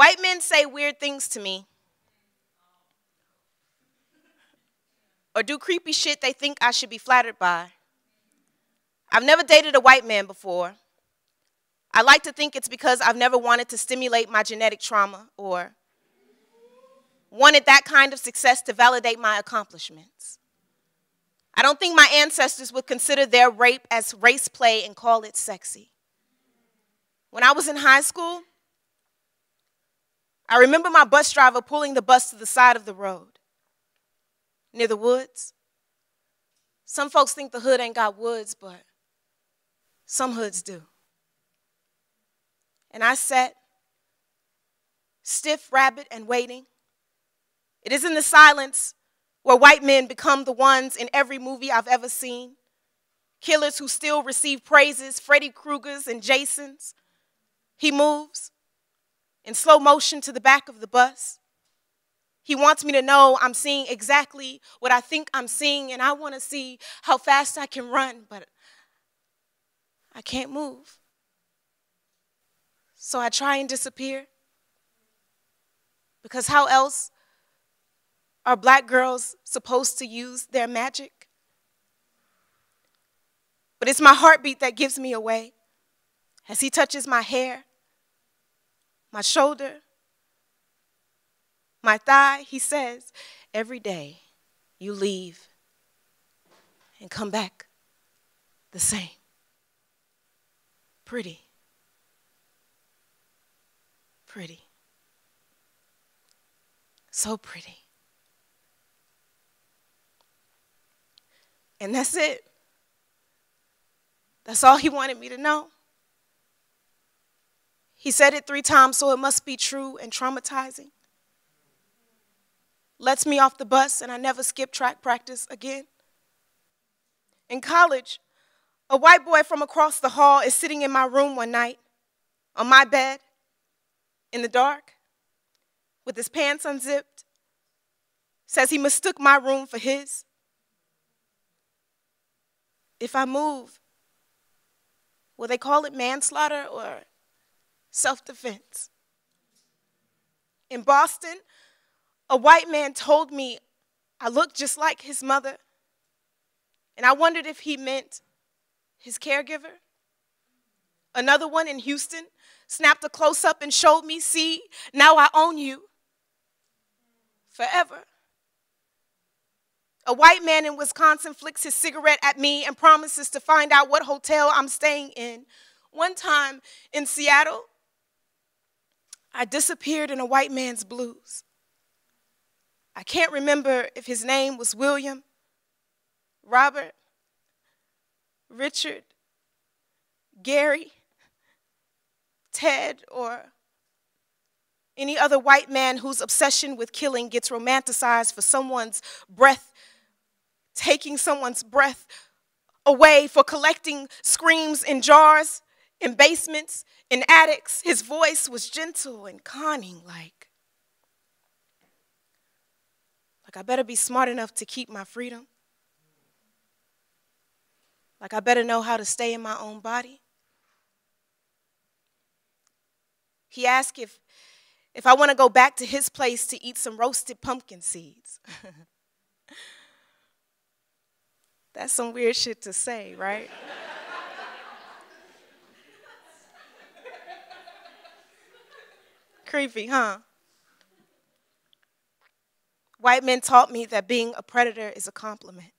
White men say weird things to me or do creepy shit they think I should be flattered by. I've never dated a white man before. I like to think it's because I've never wanted to stimulate my genetic trauma or wanted that kind of success to validate my accomplishments. I don't think my ancestors would consider their rape as race play and call it sexy. When I was in high school, I remember my bus driver pulling the bus to the side of the road near the woods. Some folks think the hood ain't got woods, but some hoods do. And I sat stiff, rabbit, and waiting. It is in the silence where white men become the ones in every movie I've ever seen. Killers who still receive praises, Freddy Krueger's and Jason's. He moves in slow motion to the back of the bus. He wants me to know I'm seeing exactly what I think I'm seeing, and I want to see how fast I can run, but I can't move. So I try and disappear. Because how else are black girls supposed to use their magic? But it's my heartbeat that gives me away as he touches my hair, my shoulder, my thigh. He says, Every day you leave and come back the same. Pretty. Pretty. So pretty. And that's it. That's all he wanted me to know. He said it three times, so it must be true and traumatizing. Lets me off the bus, and I never skip track practice again. In college, a white boy from across the hall is sitting in my room one night on my bed in the dark with his pants unzipped, says he mistook my room for his. If I move, will they call it manslaughter or self defense? In Boston, a white man told me I looked just like his mother, and I wondered if he meant his caregiver. Another one in Houston snapped a close up and showed me, see, now I own you forever. A white man in Wisconsin flicks his cigarette at me and promises to find out what hotel I'm staying in. One time in Seattle, I disappeared in a white man's blues. I can't remember if his name was William, Robert, Richard, Gary, Ted, or any other white man whose obsession with killing gets romanticized for someone's breath, taking someone's breath away, for collecting screams in jars, in basements, in attics. His voice was gentle and conning, like, like I better be smart enough to keep my freedom. Like I better know how to stay in my own body. He asked if, if I want to go back to his place to eat some roasted pumpkin seeds. That's some weird shit to say, right? Creepy, huh? White men taught me that being a predator is a compliment.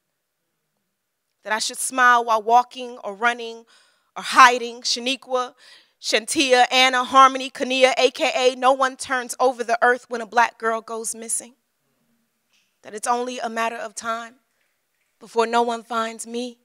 That I should smile while walking or running or hiding. Shaniqua, Shantia, Anna, Harmony, Kania, aka no one turns over the earth when a black girl goes missing. That it's only a matter of time before no one finds me.